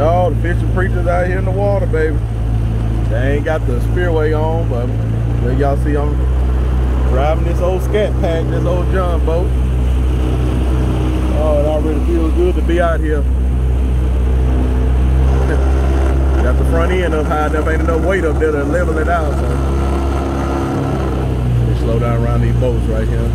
Y'all, the fishing preachers out here in the water, baby. They ain't got the spillway on, but y'all see I'm driving this old scat pack, this old John boat. Oh, it already feels good to be out here. got the front end up high enough, ain't enough weight up there to level it out. So. Me slow down around these boats right here.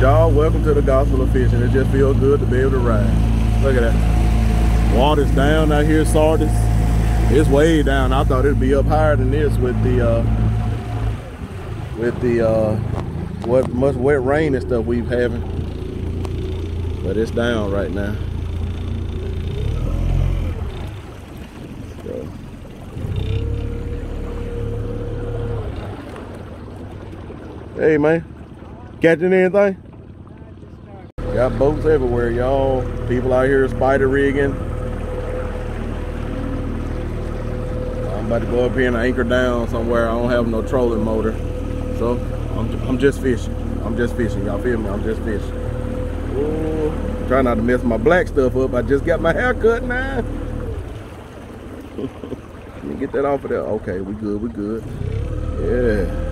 Y'all, welcome to the gospel of fishing. It just feels good to be able to ride. Look at that. Water's down out here, Sardis. It's way down. I thought it'd be up higher than this with the uh, with the uh, what much wet rain and stuff we've having. But it's down right now. Hey man, catching anything? Got boats everywhere, y'all. People out here spider rigging. I'm about to go up here and anchor down somewhere. I don't have no trolling motor. So I'm, I'm just fishing. I'm just fishing. Y'all feel me? I'm just fishing. Ooh, try not to mess my black stuff up. I just got my hair cut now. Let me get that off of there. Okay, we good, we good. Yeah.